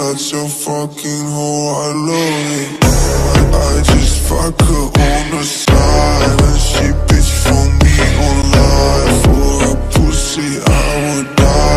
such a fucking hoe, I love it I, I just fuck her on the side. And she bitch for me online. For a pussy I would die.